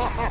Ha ha ha!